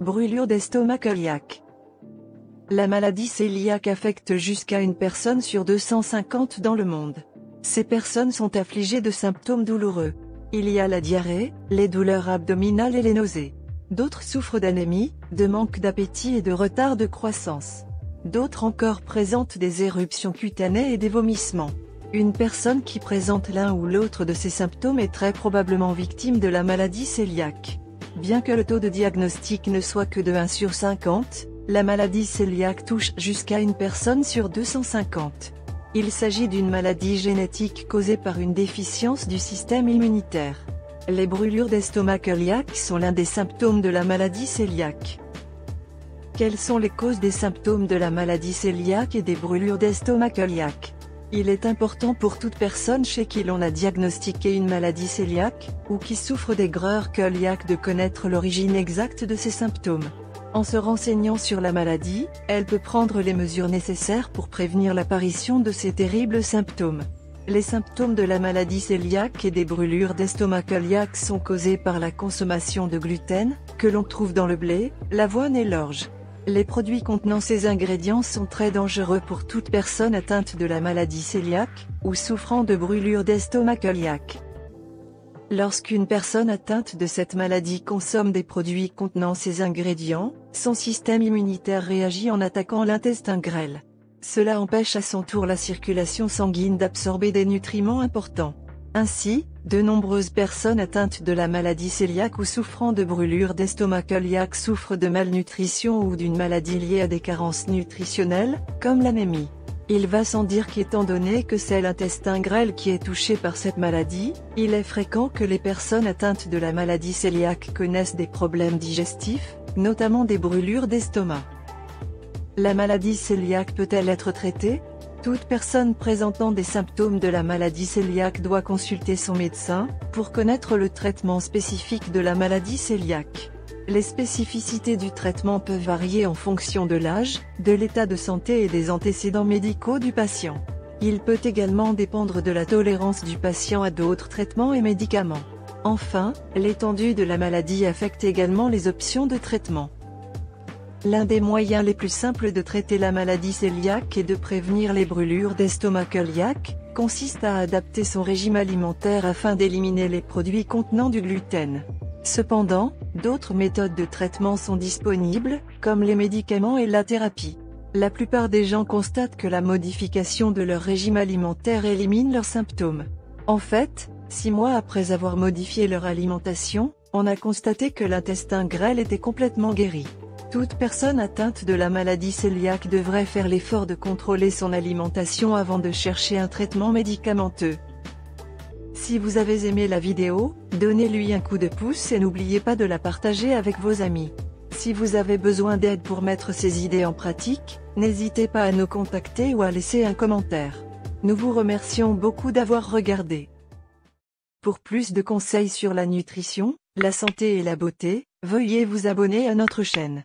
Brûlure d'estomac cœliaque. La maladie cœliaque affecte jusqu'à une personne sur 250 dans le monde. Ces personnes sont affligées de symptômes douloureux. Il y a la diarrhée, les douleurs abdominales et les nausées. D'autres souffrent d'anémie, de manque d'appétit et de retard de croissance. D'autres encore présentent des éruptions cutanées et des vomissements. Une personne qui présente l'un ou l'autre de ces symptômes est très probablement victime de la maladie cœliaque. Bien que le taux de diagnostic ne soit que de 1 sur 50, la maladie cœliaque touche jusqu'à une personne sur 250. Il s'agit d'une maladie génétique causée par une déficience du système immunitaire. Les brûlures d'estomac cœliaque sont l'un des symptômes de la maladie cœliaque. Quelles sont les causes des symptômes de la maladie cœliaque et des brûlures d'estomac cœliaque? Il est important pour toute personne chez qui l'on a diagnostiqué une maladie cœliaque, ou qui souffre d'aigreur cœliaque de connaître l'origine exacte de ces symptômes. En se renseignant sur la maladie, elle peut prendre les mesures nécessaires pour prévenir l'apparition de ces terribles symptômes. Les symptômes de la maladie cœliaque et des brûlures d'estomac cœliaque sont causés par la consommation de gluten, que l'on trouve dans le blé, l'avoine et l'orge. Les produits contenant ces ingrédients sont très dangereux pour toute personne atteinte de la maladie cœliaque, ou souffrant de brûlures d'estomac cœliaque. Lorsqu'une personne atteinte de cette maladie consomme des produits contenant ces ingrédients, son système immunitaire réagit en attaquant l'intestin grêle. Cela empêche à son tour la circulation sanguine d'absorber des nutriments importants. Ainsi, de nombreuses personnes atteintes de la maladie cœliaque ou souffrant de brûlures d'estomac cœliaque souffrent de malnutrition ou d'une maladie liée à des carences nutritionnelles, comme l'anémie. Il va sans dire qu'étant donné que c'est l'intestin grêle qui est touché par cette maladie, il est fréquent que les personnes atteintes de la maladie cœliaque connaissent des problèmes digestifs, notamment des brûlures d'estomac. La maladie cœliaque peut-elle être traitée? Toute personne présentant des symptômes de la maladie cœliaque doit consulter son médecin, pour connaître le traitement spécifique de la maladie cœliaque. Les spécificités du traitement peuvent varier en fonction de l'âge, de l'état de santé et des antécédents médicaux du patient. Il peut également dépendre de la tolérance du patient à d'autres traitements et médicaments. Enfin, l'étendue de la maladie affecte également les options de traitement. L'un des moyens les plus simples de traiter la maladie cœliaque et de prévenir les brûlures d'estomac cœliaque, consiste à adapter son régime alimentaire afin d'éliminer les produits contenant du gluten. Cependant, d'autres méthodes de traitement sont disponibles, comme les médicaments et la thérapie. La plupart des gens constatent que la modification de leur régime alimentaire élimine leurs symptômes. En fait, six mois après avoir modifié leur alimentation, on a constaté que l'intestin grêle était complètement guéri. Toute personne atteinte de la maladie cœliaque devrait faire l'effort de contrôler son alimentation avant de chercher un traitement médicamenteux. Si vous avez aimé la vidéo, donnez-lui un coup de pouce et n'oubliez pas de la partager avec vos amis. Si vous avez besoin d'aide pour mettre ces idées en pratique, n'hésitez pas à nous contacter ou à laisser un commentaire. Nous vous remercions beaucoup d'avoir regardé. Pour plus de conseils sur la nutrition, la santé et la beauté, veuillez vous abonner à notre chaîne.